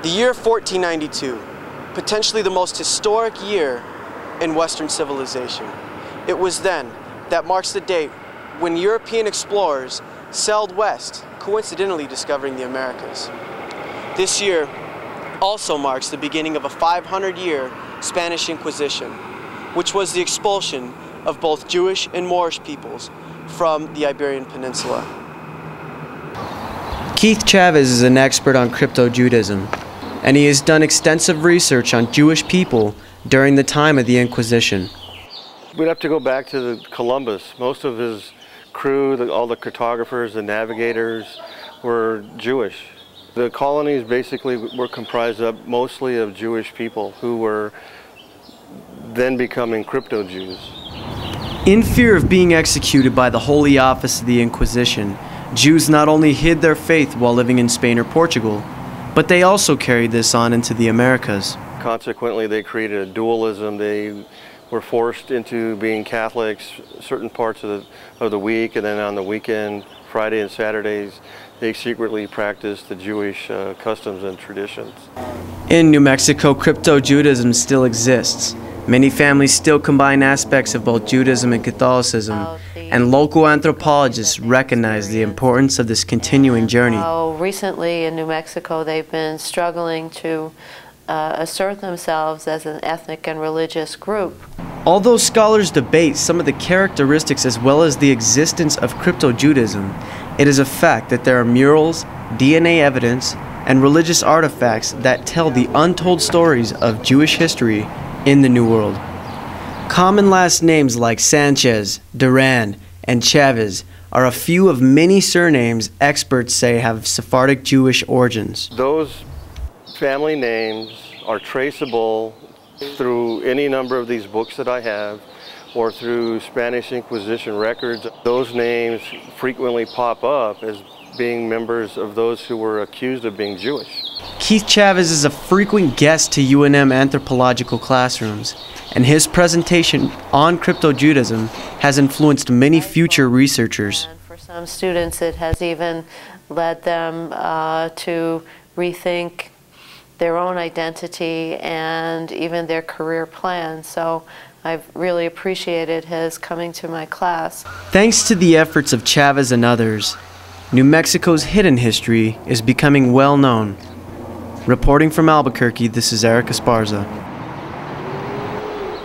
The year 1492, potentially the most historic year in Western civilization. It was then that marks the date when European explorers sailed west, coincidentally discovering the Americas. This year also marks the beginning of a 500-year Spanish Inquisition, which was the expulsion of both Jewish and Moorish peoples from the Iberian Peninsula. Keith Chavez is an expert on crypto-Judaism, and he has done extensive research on Jewish people during the time of the Inquisition. We'd have to go back to the Columbus. Most of his crew, the, all the cartographers, the navigators, were Jewish. The colonies basically were comprised of mostly of Jewish people who were then becoming crypto-Jews. In fear of being executed by the Holy Office of the Inquisition, Jews not only hid their faith while living in Spain or Portugal, but they also carried this on into the Americas. Consequently, they created a dualism. They were forced into being Catholics certain parts of the, of the week, and then on the weekend, Friday and Saturdays, they secretly practiced the Jewish uh, customs and traditions. In New Mexico, crypto-Judaism still exists. Many families still combine aspects of both Judaism and Catholicism, and local anthropologists recognize the importance of this continuing journey. Oh, recently in New Mexico, they've been struggling to uh, assert themselves as an ethnic and religious group. Although scholars debate some of the characteristics as well as the existence of crypto-Judaism, it is a fact that there are murals, DNA evidence, and religious artifacts that tell the untold stories of Jewish history in the New World. Common last names like Sanchez, Duran, and Chavez are a few of many surnames experts say have Sephardic Jewish origins. Those family names are traceable through any number of these books that I have or through Spanish Inquisition records. Those names frequently pop up as being members of those who were accused of being Jewish. Keith Chavez is a frequent guest to UNM anthropological classrooms, and his presentation on crypto-Judaism has influenced many future researchers. And for some students, it has even led them uh, to rethink their own identity and even their career plans. So I've really appreciated his coming to my class. Thanks to the efforts of Chavez and others, New Mexico's hidden history is becoming well known. Reporting from Albuquerque, this is Eric Esparza.